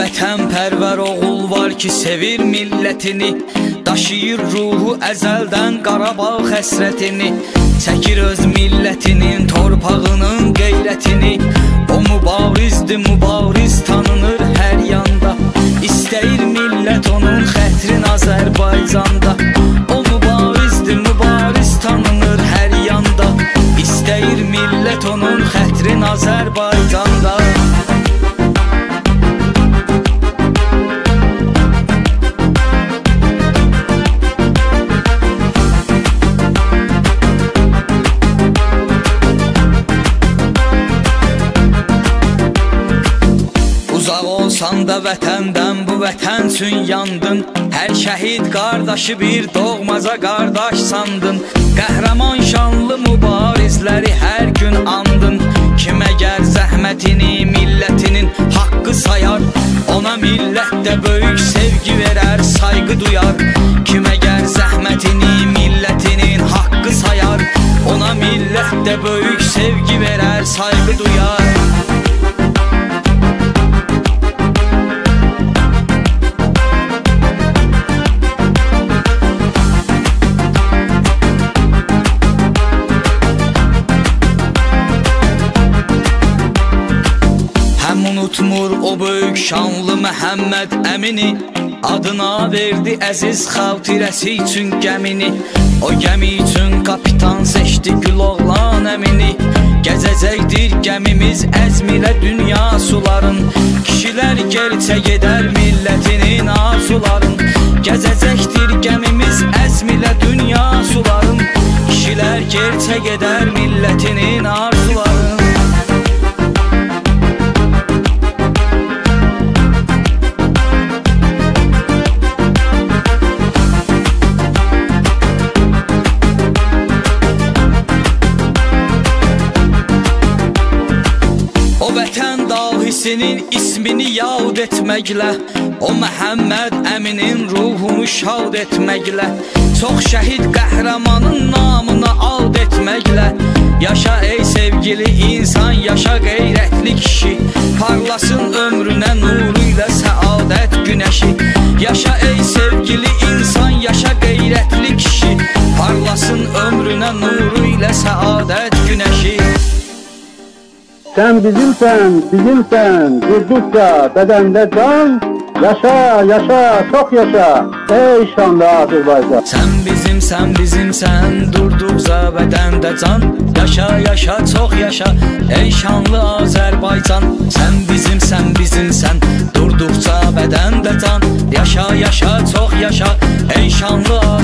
vətən pərvər oğul var ki, sevir millətini. Daşıyır ruhu əzəldən Qarabağ həsrətini. Çəkir öz millətinin torpağının qeyrətini. O mübarizdir, mübariz tanınır olsan da vətəndən bu vətən üçün yandın. Hər şəhid qardaşı bir doğmaza qardaş sandın. Qəhrəman şanlı mübarizləri hər gün andın. Kim əgər zəhmətini millətinin haqqı sayar Ona millətdə böyük sevgi verər, sayğı duyar. Kim əgər unutmur o böyük şanlı Məhəmməd əmini Adına verdi əziz xatirəsi üçün gəmini. O gəmi üçün kapitan seçdi Güloğlan əmini. Gəzəcəkdir gəmimiz əzm ilə dünya suların. Kişilər gerçə gedər millətinin arzuların. Gəzəcəkdir gəmimiz əzm ilə dünya suların. Kişilər gerçə gedər millətinin Əzizinin ismini yad etməklə O Məhəmməd əminin ruhunu şad etməklə Çox şəhid qəhrəmanın namına ad etməklə. Yaşa ey sevgili insan, yaşa qeyrətli kişi Parlasın ömrünə nuru ilə səadət günəşi. Yaşa ey sevgili insan, yaşa qeyrətli kişi Parlasın ömrünə nuru ilə səadət günəşi Sen bizimsen, bizimsen, durdukça bedende can, yaşa, yaşa, çok yaşa, ey şanlı Azerbaycan. Sen bizimsen, bizimsen, durdukça bedende can, yaşa, yaşa, çok yaşa, ey şanlı Azerbaycan. Sen bizimsen, bizimsen, durdukça bedende can, yaşa, yaşa, çok yaşa, ey şanlı Azerbaycan.